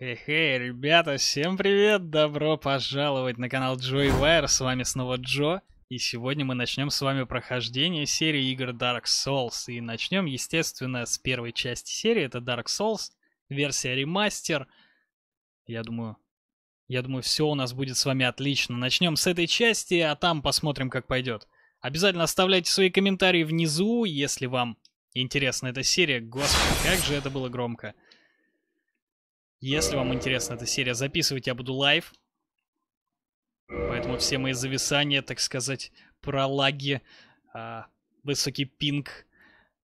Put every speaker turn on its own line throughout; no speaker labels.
Хе-хе, ребята, всем привет! Добро пожаловать на канал Joy Wire, с вами снова Джо. И сегодня мы начнем с вами прохождение серии игр Dark Souls. И начнем, естественно, с первой части серии, это Dark Souls, версия ремастер. Я думаю, я думаю, все у нас будет с вами отлично. Начнем с этой части, а там посмотрим, как пойдет. Обязательно оставляйте свои комментарии внизу, если вам интересна эта серия. Господи, как же это было громко. Если вам интересна эта серия, записывайте, я буду live. Поэтому все мои зависания, так сказать, пролаги, а, высокий пинг.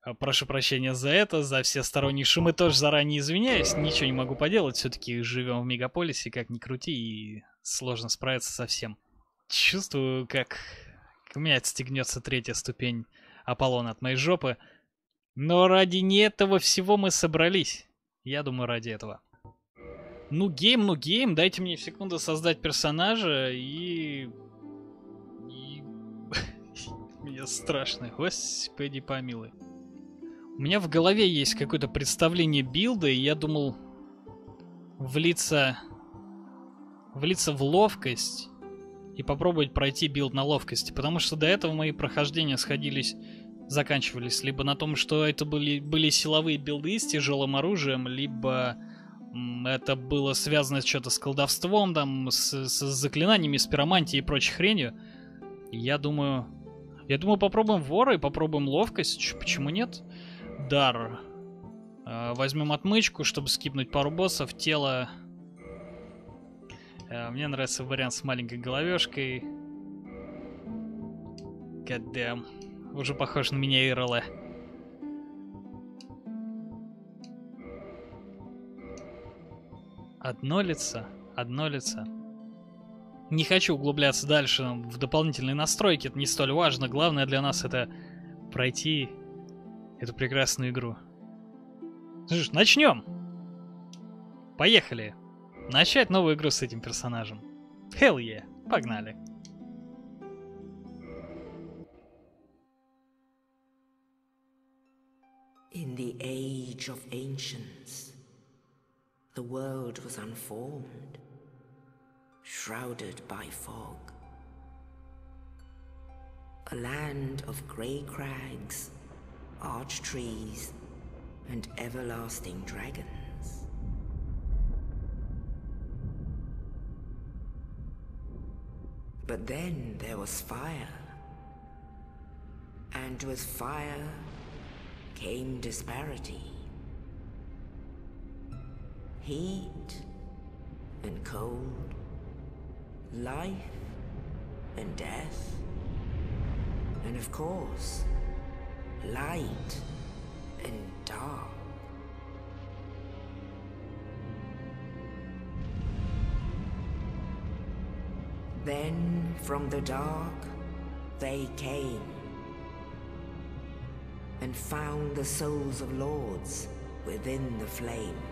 А, прошу прощения за это, за все сторонние шумы тоже заранее извиняюсь. Ничего не могу поделать, все-таки живем в мегаполисе, как ни крути, и сложно справиться со всем. Чувствую, как у меня отстегнется третья ступень Аполлона от моей жопы. Но ради не этого всего мы собрались. Я думаю, ради этого. New game, new game. Дайте мне секунду создать персонажа и... И... Мне страшно. Господи помилуй. У меня в голове есть какое-то представление билда, и я думал влиться... Влиться в ловкость и попробовать пройти билд на ловкости, потому что до этого мои прохождения сходились, заканчивались либо на том, что это были, были силовые билды с тяжелым оружием, либо это было связано что-то с колдовством, там, с, с заклинаниями, с пиромантией и прочей хренью. Я думаю... Я думаю, попробуем вора и попробуем ловкость. Почему нет? Дар. Э, возьмем отмычку, чтобы скипнуть пару боссов. Тело... Э, мне нравится вариант с маленькой головешкой. Goddamn. Уже похож на меня Ирла. Одно лицо, одно лицо. Не хочу углубляться дальше в дополнительные настройки, это не столь важно. Главное для нас это пройти эту прекрасную игру. Ж, начнем! Поехали! Начать новую игру с этим персонажем. Hell yeah! Погнали!
In the age of ancients, The world was unformed, shrouded by fog. A land of grey crags, arch trees, and everlasting dragons. But then there was fire. And with fire came disparity heat and cold, life and death, and of course, light and dark. Then from the dark they came and found the souls of lords within the flame.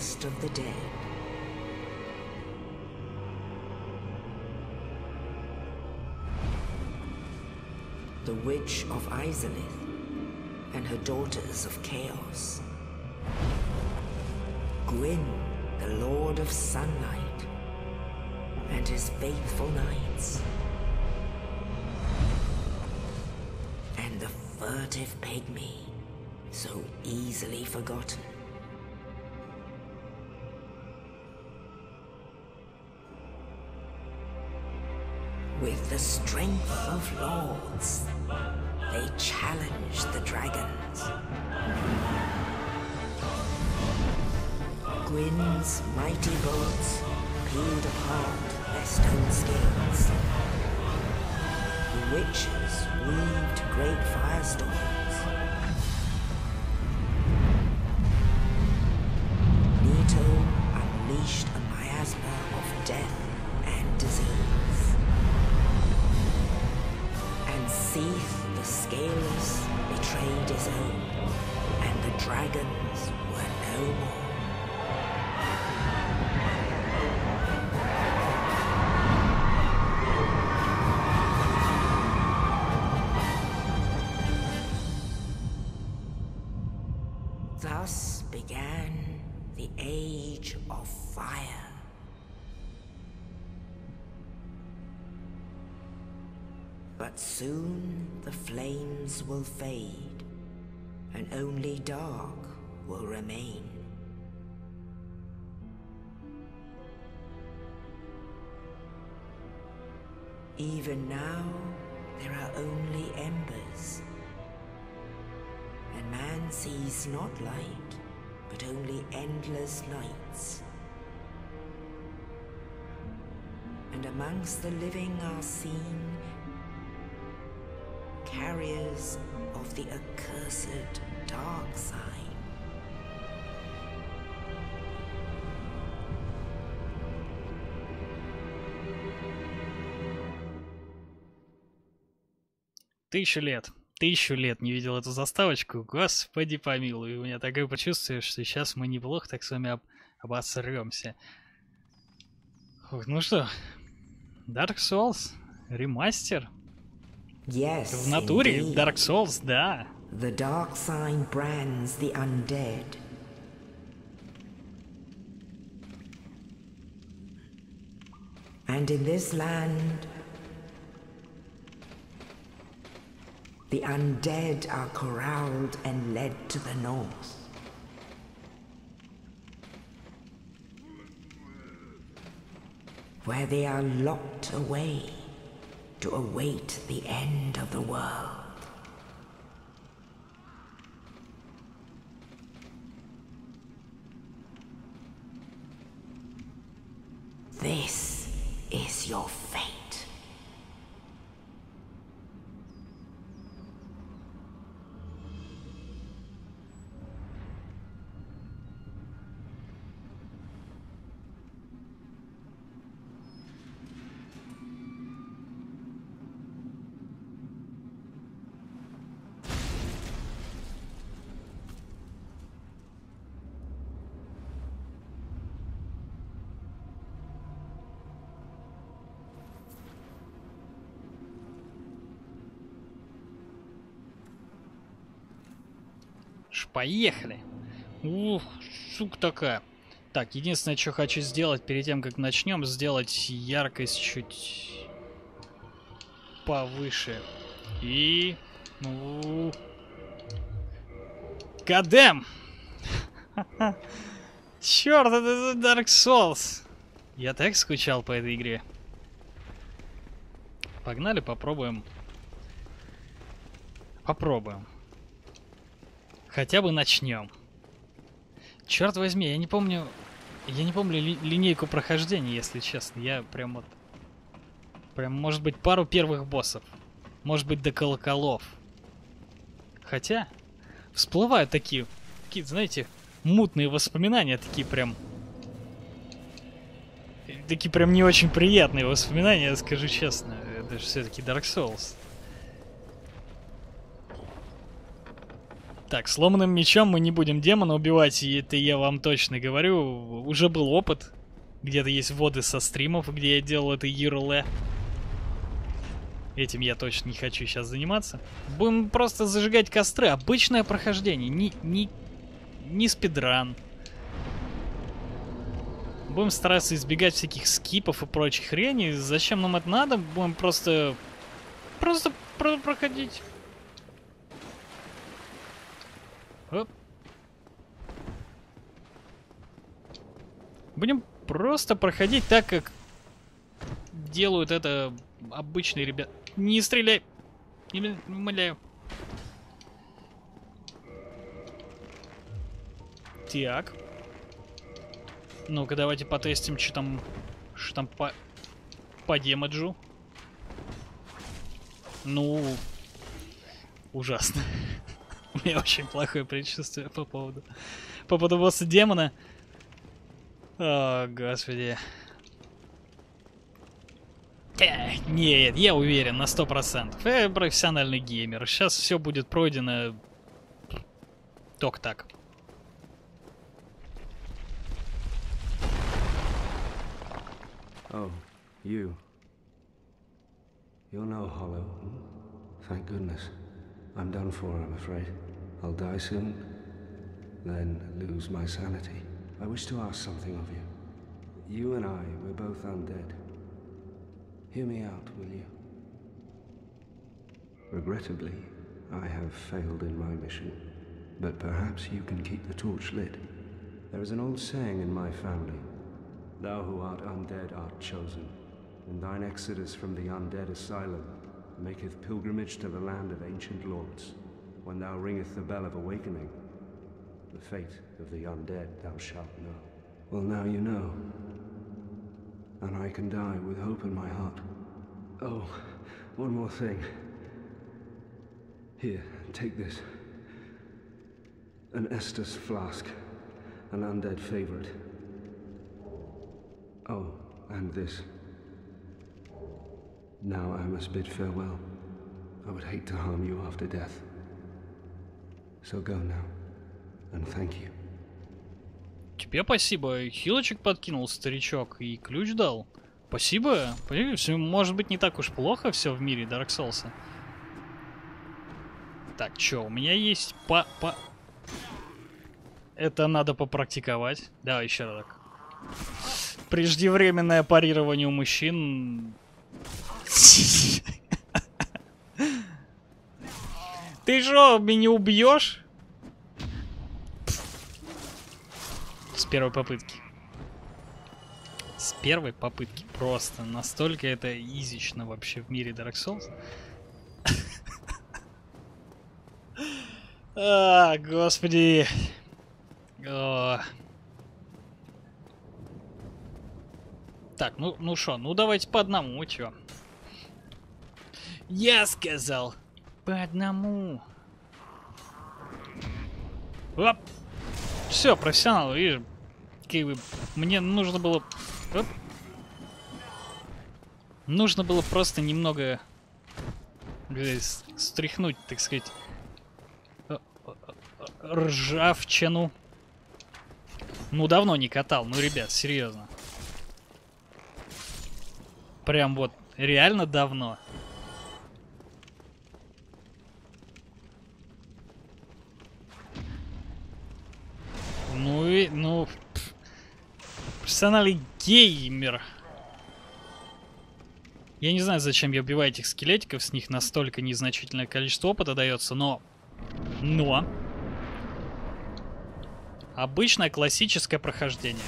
Of the dead. The Witch of Izalith and her daughters of Chaos. Gwyn, the Lord of Sunlight, and his faithful knights. And the furtive pygmy so easily forgotten. With the strength of lords, they challenged the dragons. Gwyn's mighty bolts peeled apart their stone scales. The witches weaved great firestorms flames will fade, and only dark will remain. Even now, there are only embers. And man sees not light, but only endless nights. And amongst the living are seen carriers of the accursed dark sign.
Тысячу лет. Тысячу лет не видел эту заставочку. Господи помилуй. У меня такое почувствие, что сейчас мы неплохо так с вами об... обосремся. Ну что, Dark Souls, ремастер.
Yes,
В натуре,
indeed.
Dark Souls, да.
The dark sign brands the undead. And in this land, the undead are corralled and led to the north. Where they are locked away to await the end of the world. This is your fate.
Поехали. Ух, сука такая. Так, единственное, что хочу сделать перед тем, как начнем, сделать яркость чуть повыше. И... Ну... Кадем! Черт, это Dark Souls! Я так скучал по этой игре. Погнали, попробуем. Попробуем. Хотя бы начнем. Черт возьми, я не помню. Я не помню ли- линейку прохождения, если честно. Я прям вот. Прям, может быть, пару первых боссов. Может быть, до колоколов. Хотя, всплывают такие, такие, знаете, мутные воспоминания, такие прям. Такие прям не очень приятные воспоминания, скажу честно. Это же все-таки Dark Souls. Так, сломанным мечом мы не будем демона убивать, и это я вам точно говорю. Уже был опыт. Где-то есть воды со стримов, где я делал это Юрле. Этим я точно не хочу сейчас заниматься. Будем просто зажигать костры. Обычное прохождение. Не, не, не спидран. Будем стараться избегать всяких скипов и прочих хрени. Зачем нам это надо? Будем просто... Просто про- проходить. Оп. Будем просто проходить так, как делают это обычные ребята. Не стреляй! Не умоляю. Так. Ну-ка, давайте потестим, что там, что там по, по демеджу. Ну, ужасно. У меня очень плохое предчувствие по поводу... По поводу босса демона. О, господи. Э, Нет, я уверен на сто процентов. Я профессиональный геймер. Сейчас все будет пройдено только так.
Oh, you. You're no hollow. Thank. I'm done for, I'm afraid. I'll die soon, then lose my sanity. I wish to ask something of you. You and I, we're both undead. Hear me out, will you? Regrettably, I have failed in my mission, but perhaps you can keep the torch lit. There is an old saying in my family Thou who art undead art chosen, and thine exodus from the undead asylum maketh pilgrimage to the land of ancient lords. When thou ringeth the bell of awakening, the fate of the undead thou shalt know. Well, now you know. And I can die with hope in my heart. Oh, one more thing. Here, take this. An Estus flask. An undead favorite. Oh, and this. Now I must bid farewell. I would hate to harm you after death. So go now, and thank you.
Тебе спасибо. Хилочек подкинул старичок и ключ дал. Спасибо. Все может быть не так уж плохо все в мире Dark Souls. Так, чё, у меня есть по... по... Это надо попрактиковать. Давай еще раз. Преждевременное парирование у мужчин. Ты что, меня убьешь? С первой попытки. С первой попытки. Просто настолько это изично вообще в мире Dark Souls. А, господи. О. Так, ну ну что, ну давайте по одному, чё. Я сказал по одному. Оп. Все, профессионал, видишь, как бы мне нужно было... Оп. Нужно было просто немного стряхнуть, так сказать, ржавчину. Ну, давно не катал. Ну, ребят, серьезно. Прям вот реально давно. Ну и, ну... Профессиональный геймер. Я не знаю, зачем я убиваю этих скелетиков, с них настолько незначительное количество опыта дается, но... Но... Обычное классическое прохождение.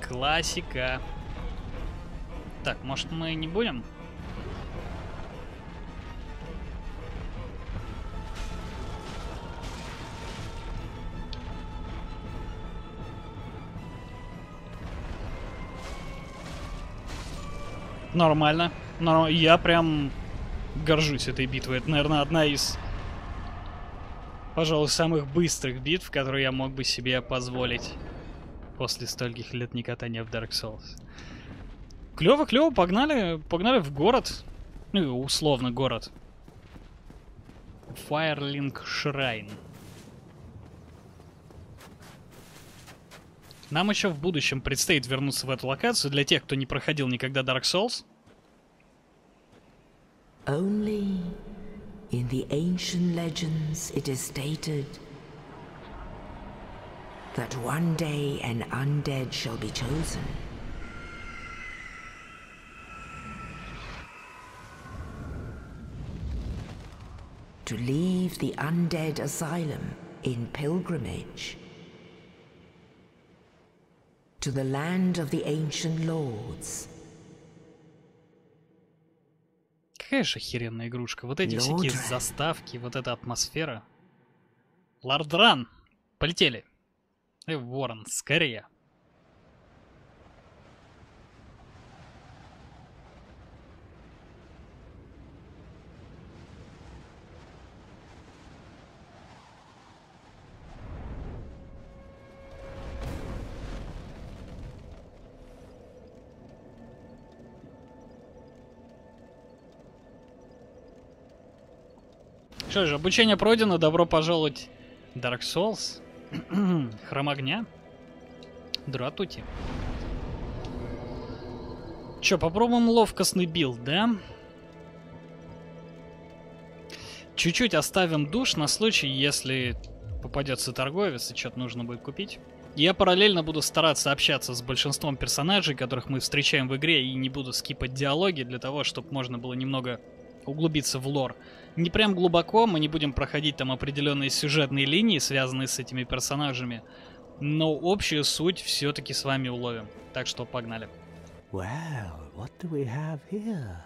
Классика. Так, может мы не будем? Нормально. Но я прям горжусь этой битвой. Это, наверное, одна из, пожалуй, самых быстрых битв, которые я мог бы себе позволить после стольких лет не катания в Dark Souls. Клево, клево, погнали, погнали в город. Ну, условно город. Firelink Shrine. Нам еще в будущем предстоит вернуться в эту локацию для тех, кто не проходил никогда Dark Souls.
Only in the ancient legends it is stated that one day an undead shall be chosen. To leave the undead asylum in pilgrimage to the land of the ancient lords.
Какая же охеренная игрушка. Вот эти
Лордран.
всякие заставки, вот эта атмосфера. Лардран, полетели. Эй, Ворон, скорее. Что ж, обучение пройдено, добро пожаловать Dark Souls. Храм огня. Дратути. Чё, попробуем ловкостный билд, да? Чуть-чуть оставим душ на случай, если попадется торговец и что-то нужно будет купить. Я параллельно буду стараться общаться с большинством персонажей, которых мы встречаем в игре, и не буду скипать диалоги для того, чтобы можно было немного углубиться в лор. Не прям глубоко, мы не будем проходить там определенные сюжетные линии, связанные с этими персонажами, но общую суть все-таки с вами уловим. Так что погнали.
Well, what do we have here?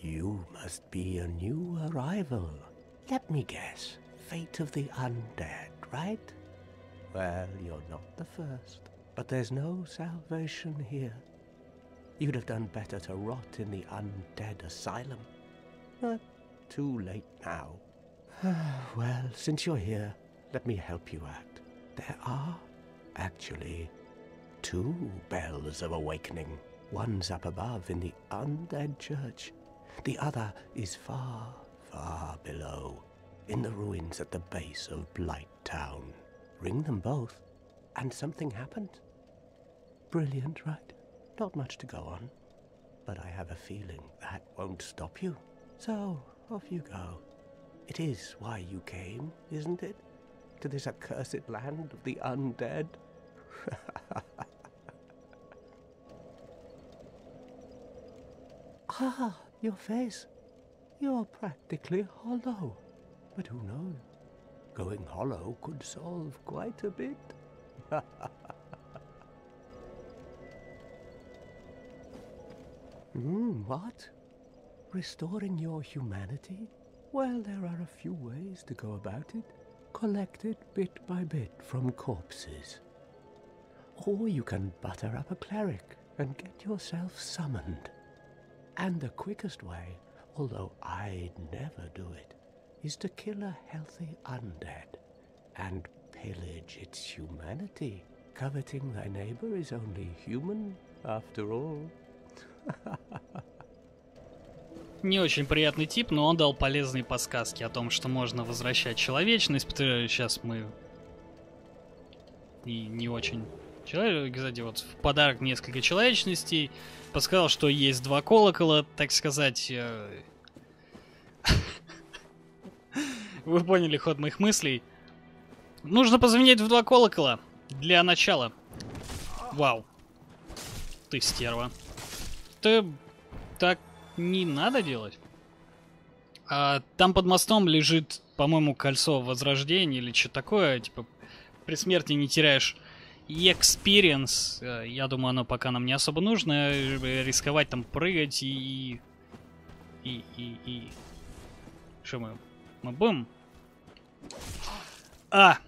You must be a new arrival. Let me guess. Fate of the undead, right? Well, you're not the first, but there's no salvation here. You'd have done better to rot in the undead asylum. But too late now. well, since you're here, let me help you out. There are, actually, two bells of awakening. One's up above in the undead church. The other is far, far below, in the ruins at the base of Blight Town. Ring them both, and something happens. Brilliant, right? Not much to go on. But I have a feeling that won't stop you. So, off you go. It is why you came, isn't it? To this accursed land of the undead? ah, your face. You're practically hollow. But who knows? Going hollow could solve quite a bit. Hmm, what? Restoring your humanity? Well, there are a few ways to go about it. Collect it bit by bit from corpses. Or you can butter up a cleric and get yourself summoned. And the quickest way, although I'd never do it, is to kill a healthy undead and pillage its humanity. Coveting thy neighbor is only human, after all.
Не очень приятный тип, но он дал полезные подсказки о том, что можно возвращать человечность. Сейчас мы и не очень человек, кстати, вот в подарок несколько человечностей. Подсказал, что есть два колокола, так сказать. э, Вы поняли ход моих мыслей. Нужно позвонить в два колокола. Для начала. Вау. Ты стерва. Ты так не надо делать. А, там под мостом лежит, по-моему, кольцо возрождения или что такое. Типа, при смерти не теряешь experience. Э, Я думаю, оно пока нам не особо нужно. э, Рисковать там прыгать и... И... И... и... Что мы? Мы будем? А!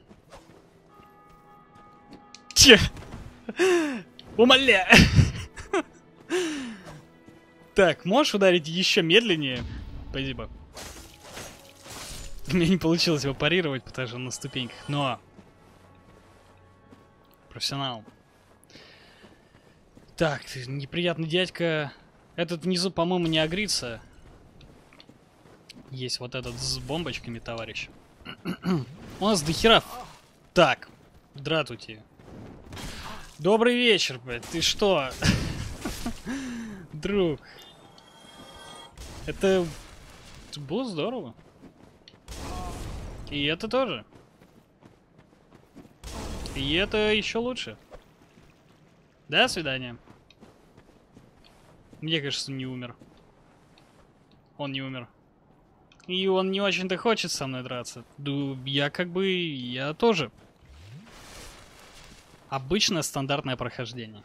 Че? Умоляю! Так, можешь ударить еще медленнее? Спасибо. У меня не получилось его парировать, потому что он на ступеньках, но... Профессионал. Так, неприятный дядька. Этот внизу, по-моему, не агрится. Есть вот этот с бомбочками, товарищ. У нас дохера... Так, дратути. Добрый вечер, блядь, ты что? Друг. Это... это было здорово. И это тоже. И это еще лучше. До свидания. Мне кажется, не умер. Он не умер. И он не очень-то хочет со мной драться. Ду, я как бы... Я тоже. Обычное стандартное прохождение.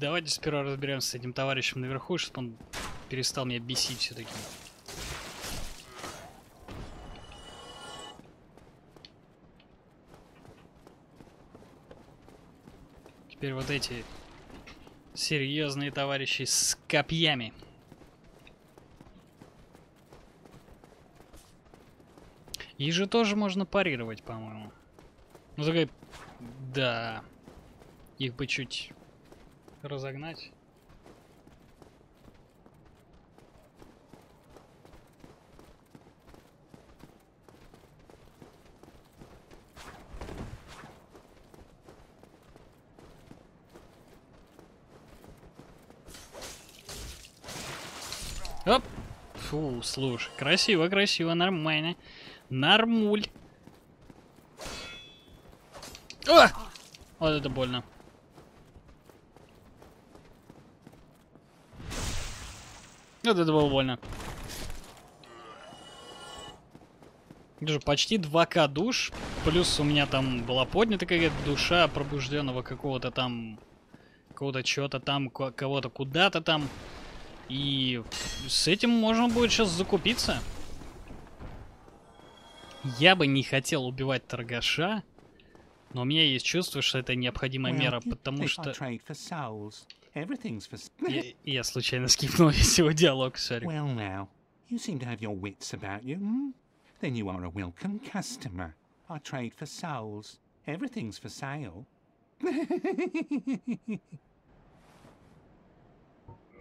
Давайте сперва разберемся с этим товарищем наверху, чтобы он перестал меня бесить все-таки. Теперь вот эти серьезные товарищи с копьями. Их же тоже можно парировать, по-моему. Ну, такая... Да. Их бы чуть разогнать. Оп! Фу, слушай, красиво, красиво, нормально. Нормуль. О! Вот это больно. Вот это было больно. Даже почти 2к душ. Плюс у меня там была поднята какая-то душа пробужденного какого-то там... Какого-то чего-то там, кого-то куда-то там. И с этим можно будет сейчас закупиться. Я бы не хотел убивать торгаша, но у меня есть чувство, что это необходимая мера, потому что... Я, я случайно скипнул весь его диалог, сори.
Well now, you seem to have your wits about you, hmm? Then you are a welcome customer. I trade for souls. Everything's for sale.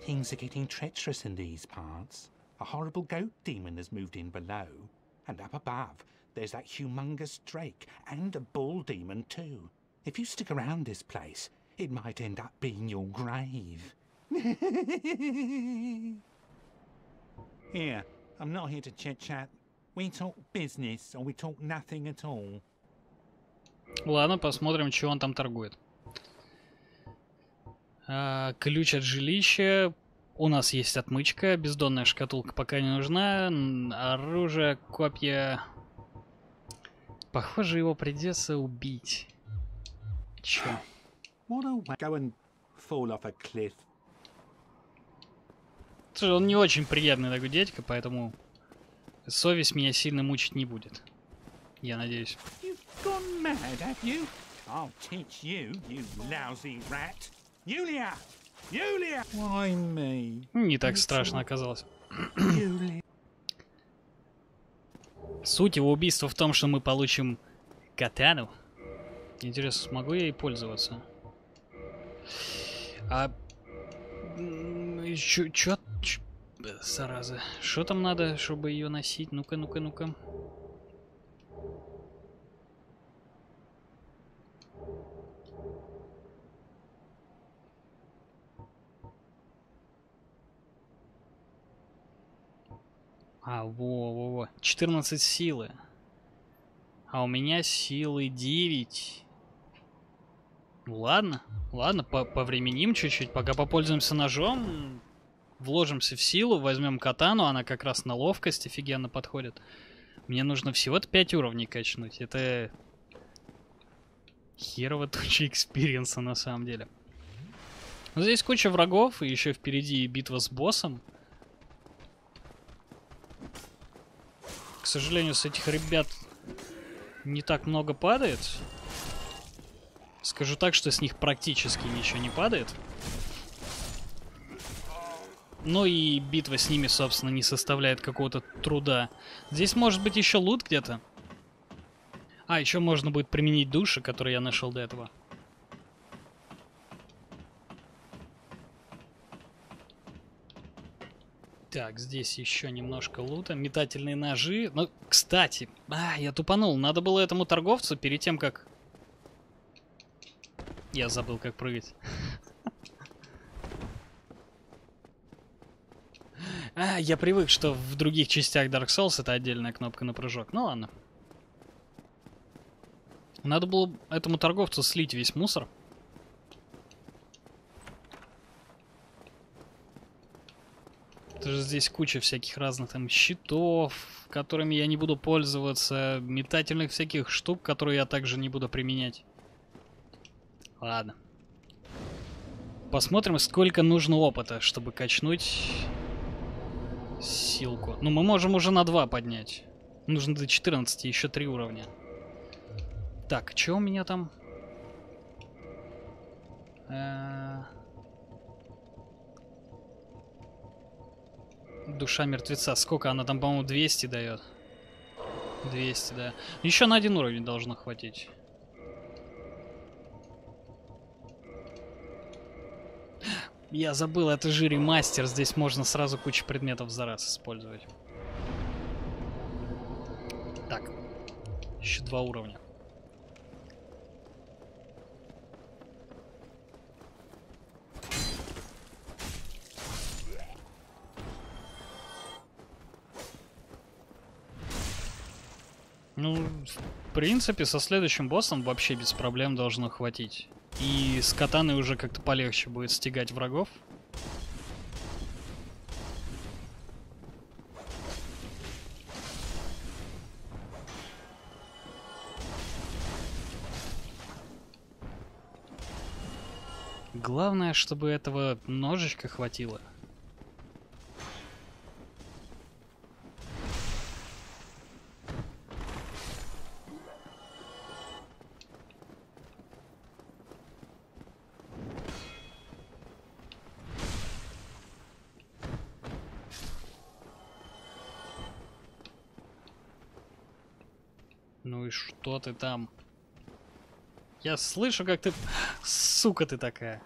Things are getting treacherous in these parts. A horrible goat demon has moved in below. And up above, there's that humongous drake and a bull demon too. If you stick around this place, it might end up being your grave. here, I'm not here to chit-chat. We talk business or we talk nothing at all.
Ладно, посмотрим, что он там торгует. А, ключ от жилища. У нас есть отмычка. Бездонная шкатулка пока не нужна. Оружие, копья. Похоже, его придется убить. Чё? Слушай, он не очень приятный такой дядька, поэтому совесть меня сильно мучить не будет. Я надеюсь.
Юлия! Юлия! Why me?
Не так страшно оказалось. Суть его убийства в том, что мы получим катану. Интересно, смогу я ей пользоваться? А... Чё... чё... чё... Зараза. Что там надо, чтобы ее носить? Ну-ка, ну-ка, ну-ка. А, во-во-во. 14 силы. А у меня силы 9. Ладно, ладно, по повременим чуть-чуть, пока попользуемся ножом, вложимся в силу, возьмем катану, она как раз на ловкость офигенно подходит. Мне нужно всего-то 5 уровней качнуть, это херово туча экспириенса на самом деле. здесь куча врагов, и еще впереди битва с боссом. сожалению, с этих ребят не так много падает. Скажу так, что с них практически ничего не падает. Ну и битва с ними, собственно, не составляет какого-то труда. Здесь может быть еще лут где-то. А, еще можно будет применить души, которые я нашел до этого. Так, здесь еще немножко лута. Метательные ножи. Ну, кстати, а, я тупанул. Надо было этому торговцу перед тем, как... Я забыл, как прыгать. А, я привык, что в других частях Dark Souls это отдельная кнопка на прыжок. Ну ладно. Надо было этому торговцу слить весь мусор. здесь куча всяких разных там щитов, которыми я не буду пользоваться, метательных всяких штук, которые я также не буду применять. Ладно. Посмотрим, сколько нужно опыта, чтобы качнуть силку. Ну, мы можем уже на 2 поднять. Нужно до 14, еще 3 уровня. Так, что у меня там? Э, Душа мертвеца. Сколько она там, по-моему, 200 дает? 200, да. Еще на один уровень должно хватить. Я забыл, это же ремастер. Здесь можно сразу кучу предметов за раз использовать. Так. Еще два уровня. Ну, в принципе, со следующим боссом вообще без проблем должно хватить. И с катаной уже как-то полегче будет стегать врагов. Главное, чтобы этого ножичка хватило. Ты там? Я слышу, как ты... Сука ты такая.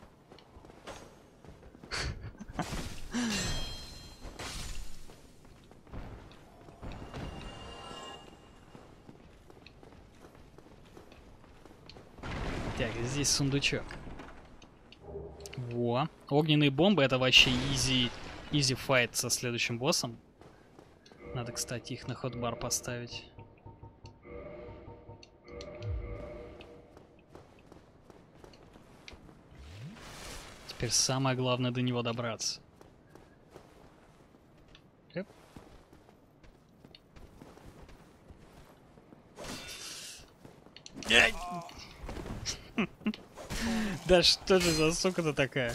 Так, здесь сундучок. Во. Огненные бомбы это вообще изи, изи файт со следующим боссом. Надо, кстати, их на ходбар поставить. Теперь самое главное до него добраться. Эп. Да что же за сука-то такая?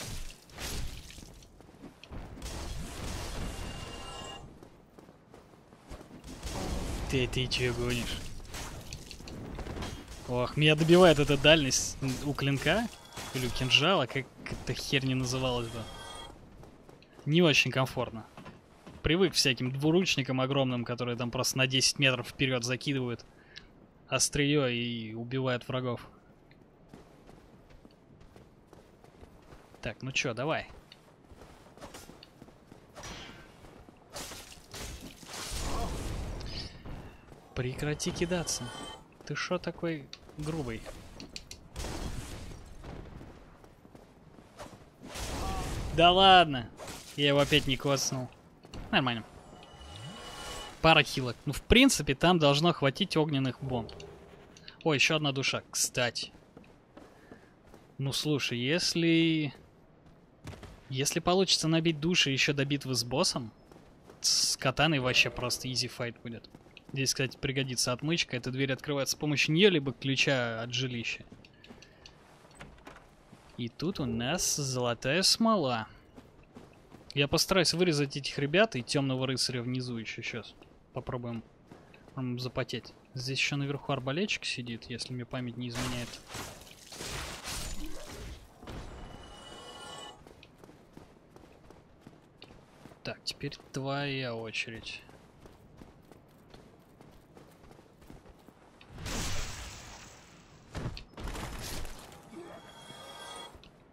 Ты, ты чё гонишь? Ох, меня добивает эта дальность у клинка или у кинжала, как эта херь не называлась бы. Не очень комфортно. Привык к всяким двуручникам огромным, которые там просто на 10 метров вперед закидывают острие и убивают врагов. Так, ну чё, давай. Прекрати кидаться. Ты шо такой грубый? Да ладно. Я его опять не коснул. Нормально. Пара хилок. Ну, в принципе, там должно хватить огненных бомб. О, еще одна душа. Кстати. Ну, слушай, если... Если получится набить души еще до битвы с боссом, с катаной вообще просто изи файт будет. Здесь, кстати, пригодится отмычка. Эта дверь открывается с помощью нее, либо ключа от жилища. И тут у нас золотая смола. Я постараюсь вырезать этих ребят и темного рыцаря внизу еще сейчас. Попробуем запотеть. Здесь еще наверху арбалетчик сидит, если мне память не изменяет. Так, теперь твоя очередь.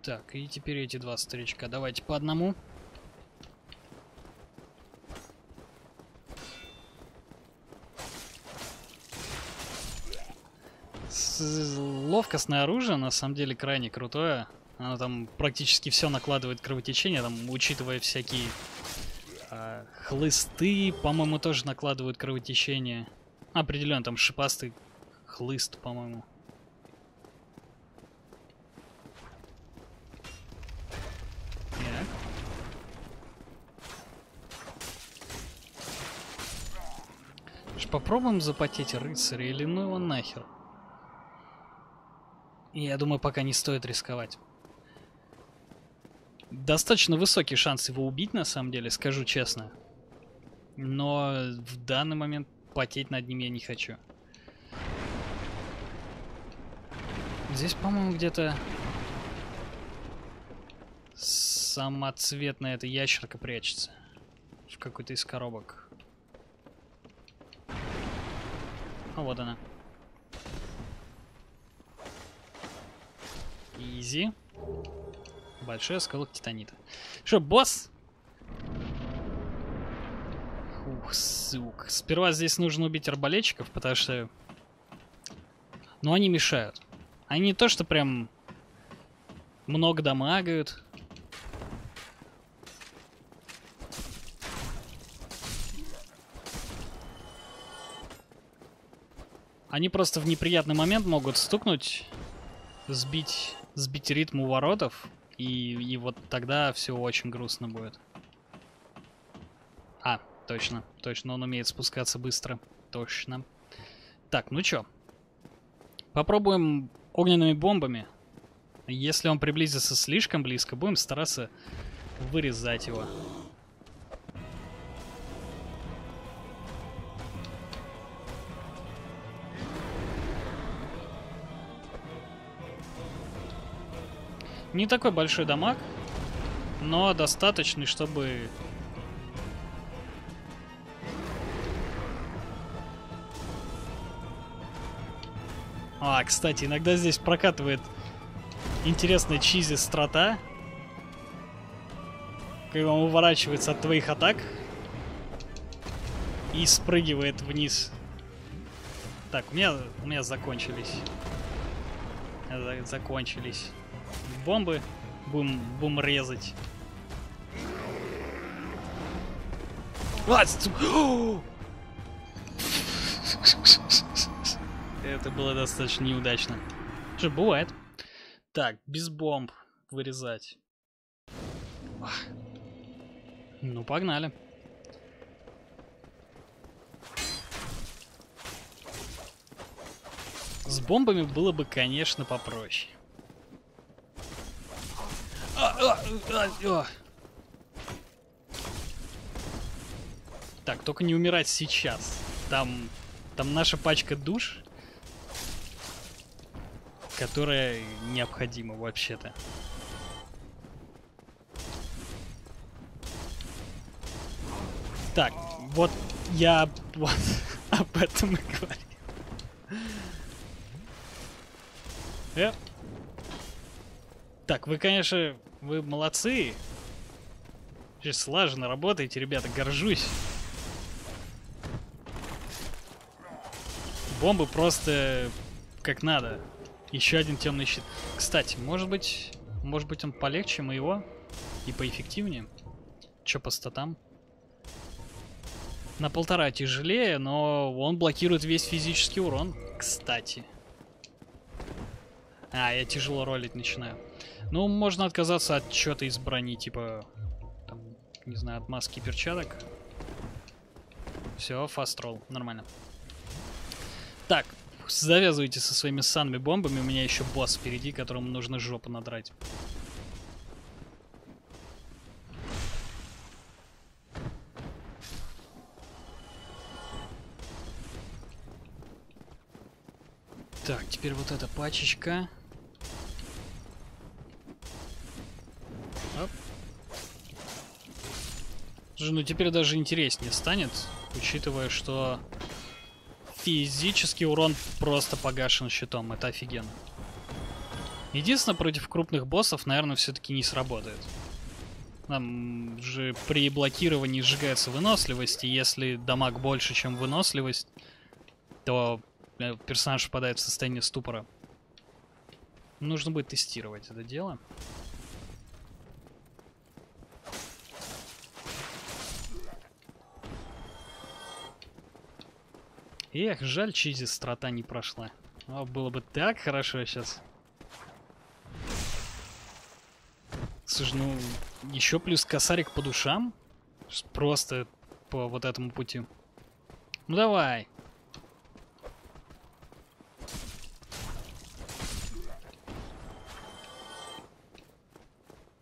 Так, и теперь эти два старичка. Давайте по одному. ловкостное оружие на самом деле крайне крутое. Оно там практически все накладывает кровотечение, там, учитывая всякие э, хлысты, по-моему, тоже накладывают кровотечение. Определенно, там шипастый хлыст, по-моему. Попробуем запотеть рыцаря или ну его нахер. Я думаю, пока не стоит рисковать. достаточно высокий шанс его убить, на самом деле, скажу честно. Но в данный момент потеть над ним я не хочу. Здесь, по-моему, где-то самоцветная эта ящерка прячется. В какой-то из коробок. А вот она. Изи. Большой осколок титанита. Что, босс? Ух, сук. Сперва здесь нужно убить арбалетчиков, потому что... Ну, они мешают. Они не то, что прям много дамагают. Они просто в неприятный момент могут стукнуть, сбить, сбить ритм у воротов, и, и вот тогда все очень грустно будет. А, точно, точно, он умеет спускаться быстро. Точно. Так, ну чё? Попробуем огненными бомбами. Если он приблизится слишком близко, будем стараться вырезать его. Не такой большой дамаг, но достаточный, чтобы... А, кстати, иногда здесь прокатывает интересная чизи страта. Когда он уворачивается от твоих атак. И спрыгивает вниз. Так, у меня, у меня закончились. Закончились бомбы. Будем, будем резать. А, Это было достаточно неудачно. Что, бывает. Так, без бомб вырезать. Ну, погнали. С бомбами было бы, конечно, попроще. Так, только не умирать сейчас. Там, там наша пачка душ, которая необходима вообще-то. Так, вот я вот об этом и говорил. Э, так, вы, конечно, вы молодцы. Здесь слаженно работаете, ребята, горжусь. Бомбы просто как надо. Еще один темный щит. Кстати, может быть, может быть он полегче моего и поэффективнее. Че по статам? На полтора тяжелее, но он блокирует весь физический урон. Кстати. А, я тяжело ролить начинаю. Ну, можно отказаться от чего-то из брони, типа, там, не знаю, от маски перчаток. Все, фаст ролл, нормально. Так, завязывайте со своими санными бомбами, у меня еще босс впереди, которому нужно жопу надрать. Так, теперь вот эта пачечка. Слушай, ну теперь даже интереснее станет, учитывая, что физический урон просто погашен щитом. Это офигенно. Единственное, против крупных боссов, наверное, все-таки не сработает. Там же при блокировании сжигается выносливость, и если дамаг больше, чем выносливость, то э, персонаж впадает в состояние ступора. Нужно будет тестировать это дело. Эх, жаль, чизи страта не прошла. О, было бы так хорошо сейчас. Слушай, ну, еще плюс косарик по душам? Просто по вот этому пути. Ну давай.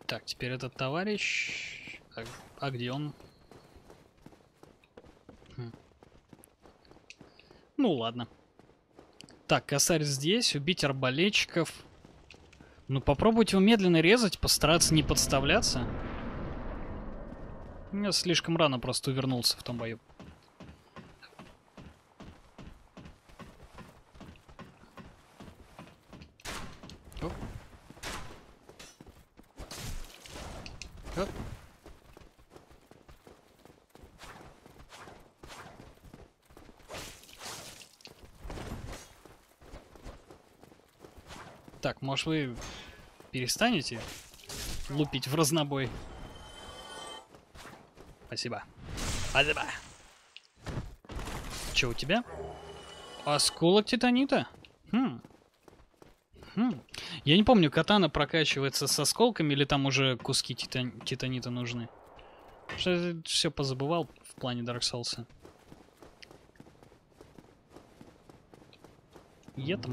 Так, теперь этот товарищ... А, а где он? Ну ладно. Так, косарь здесь, убить арбалетчиков. Ну попробуйте его медленно резать, постараться не подставляться. Я слишком рано просто увернулся в том бою. Может вы перестанете лупить в разнобой? Спасибо. Спасибо. Че у тебя? Осколок титанита? Хм. Хм. Я не помню, катана прокачивается с осколками или там уже куски титан титанита нужны. Что все позабывал в плане Dark Souls. И это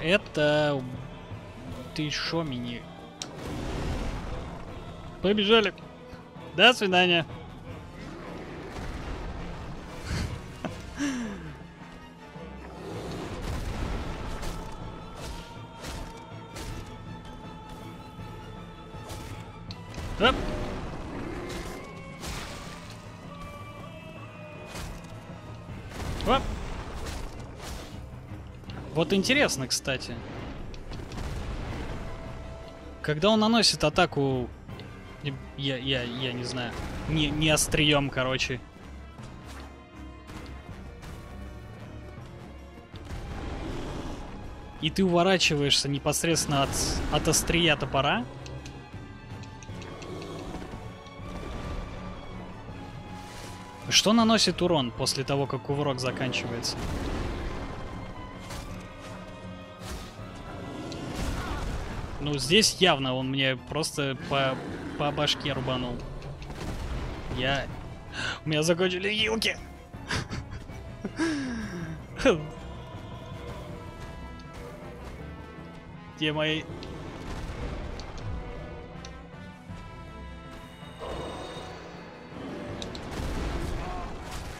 Это... Ты шо мини? Побежали. До свидания. Интересно, кстати. Когда он наносит атаку... Я, я, я не знаю. Не, не острием, короче. И ты уворачиваешься непосредственно от, от острия топора. Что наносит урон после того, как кувырок заканчивается? Ну, здесь явно он мне просто по, по башке рубанул. Я... У меня закончили хилки. Где мои...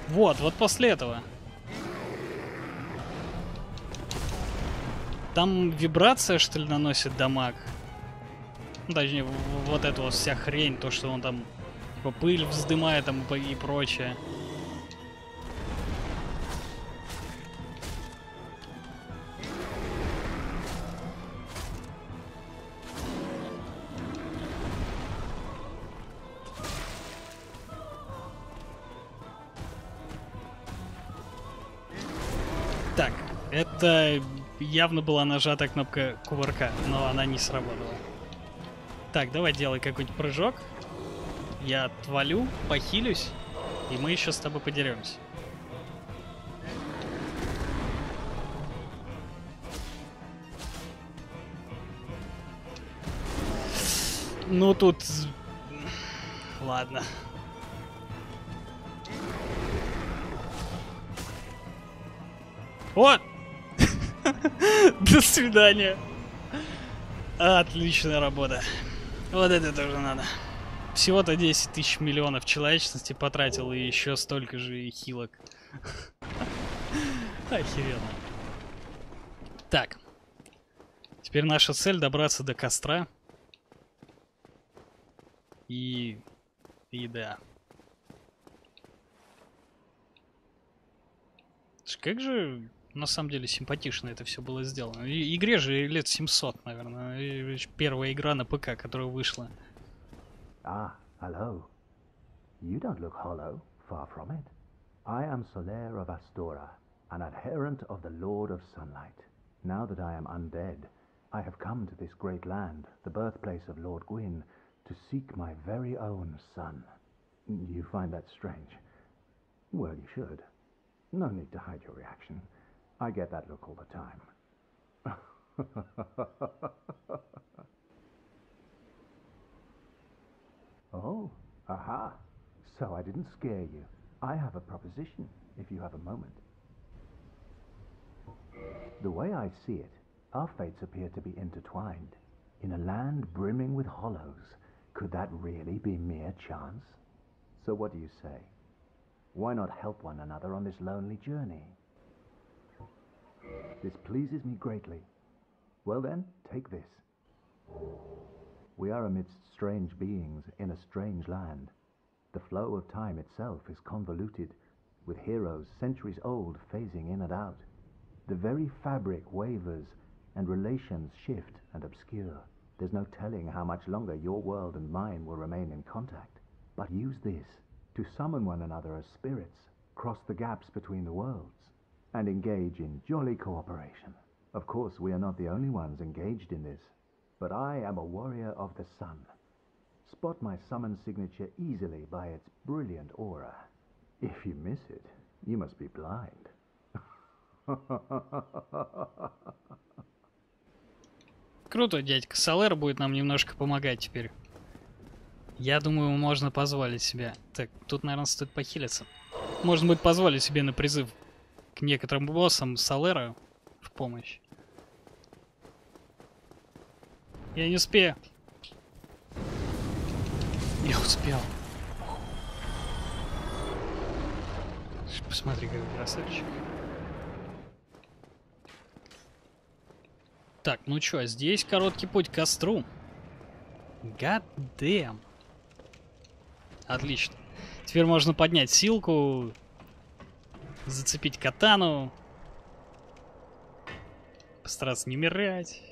Вот, вот после этого. Там вибрация, что ли, наносит дамаг? Ну, точнее, вот эта вот вся хрень, то, что он там типа, пыль вздымает там и прочее. Явно была нажата кнопка кувырка, но она не сработала. Так, давай делай какой-нибудь прыжок. Я отвалю, похилюсь, и мы еще с тобой подеремся. Ну тут... Ладно. Вот! До свидания. Отличная работа. Вот это тоже надо. Всего-то 10 тысяч миллионов человечности потратил и еще столько же и хилок. Охеренно. Так. Теперь наша цель добраться до костра. И... И да. Как же на самом деле симпатично это все было сделано. И, игре же лет 700, наверное. И первая игра на ПК, которая вышла.
Ah, hello. You don't look hollow, far from it. I am Solaire of Astora, an adherent of the Lord of Sunlight. Now that I am undead, I have come to this great land, the birthplace of Lord Gwyn, to seek my very own son. You find that strange? Well, you should. No need to hide your reaction. I get that look all the time. oh, aha. So I didn't scare you. I have a proposition, if you have a moment. The way I see it, our fates appear to be intertwined. In a land brimming with hollows, could that really be mere chance? So what do you say? Why not help one another on this lonely journey? This pleases me greatly. Well then, take this. We are amidst strange beings in a strange land. The flow of time itself is convoluted, with heroes centuries old phasing in and out. The very fabric wavers, and relations shift and obscure. There's no telling how much longer your world and mine will remain in contact. But use this to summon one another as spirits, cross the gaps between the worlds, and engage in jolly cooperation. Of course, we are not the only ones engaged in this, but I am a warrior of the sun. Spot my summon signature easily by its brilliant aura. If you miss it, you must be blind.
Круто, дядька Салер будет нам немножко помогать теперь. Я думаю, можно позволить себе. Так, тут, наверное, стоит похилиться. Можно будет позволить себе на призыв к некоторым боссам Салера в помощь. Я не успею. Я успел. Посмотри, какой красавчик. Так, ну чё, здесь короткий путь к костру. God damn. Отлично. Теперь можно поднять силку, зацепить катану, постараться не умирать.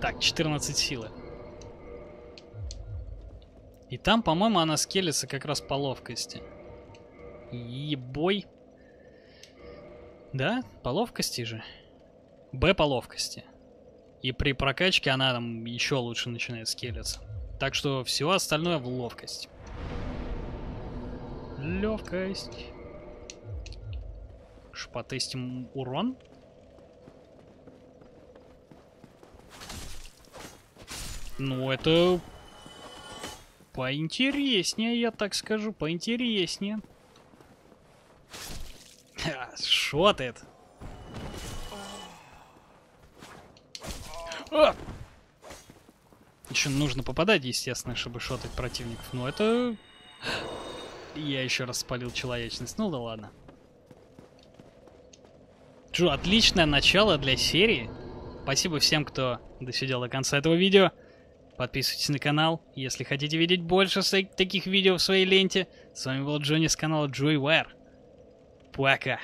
Так, 14 силы. И там, по-моему, она скелится как раз по ловкости. Ебой. Да, по ловкости же. Б по ловкости. И при прокачке она там еще лучше начинает скелиться. Так что все остальное в ловкость. Легкость. Потестим урон. Ну, это поинтереснее, я так скажу, поинтереснее. Шотает. А! Еще нужно попадать, естественно, чтобы шотать противников. Но это... Я еще раз спалил человечность. Ну да ладно. Джо, отличное начало для серии. Спасибо всем, кто досидел до конца этого видео. Подписывайтесь на канал, если хотите видеть больше таких видео в своей ленте. С вами был Джонни с канала Joy Пока.